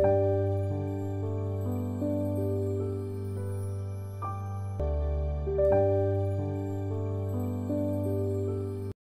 Bye.